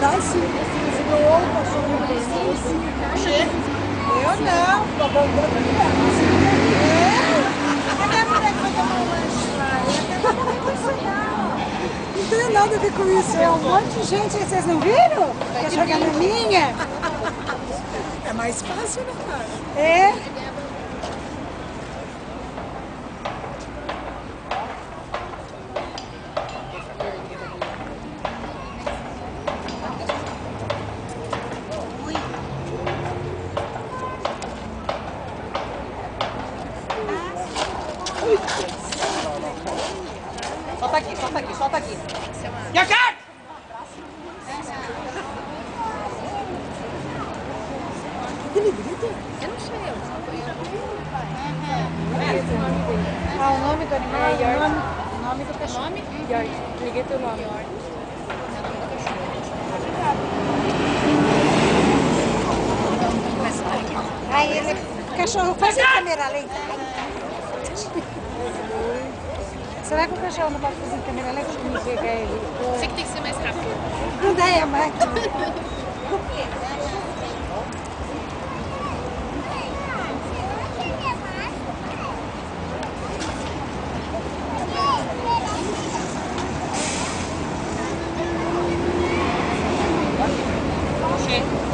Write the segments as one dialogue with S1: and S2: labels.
S1: Dá sim. Você doou o cachorro pra vocês? Eu não. Tô abandonando É. A minha mulher foi tomar um lanche lá. E até não vai funcionar. Não tem nada a ver com isso. É um monte de gente aí, vocês não viram? Quer jogar na minha? É mais fácil, né, cara? É.
S2: Solta aqui, solta aqui, solta aqui. E a cara?
S1: Ele grita?
S3: Eu não sei, eu só conheço.
S1: Ah, o nome do animal? É, o nome, o nome do cachorro.
S3: Nome?
S1: York. Liguei teu nome. Aí ele, o cachorro faz em câmera lenta. Será que o cachorro não pode fazer câmera leve que me pega ele?
S3: Sei que tem que ser mais rápido.
S1: Não dá, é mais. Thank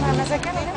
S1: Mana sekarang?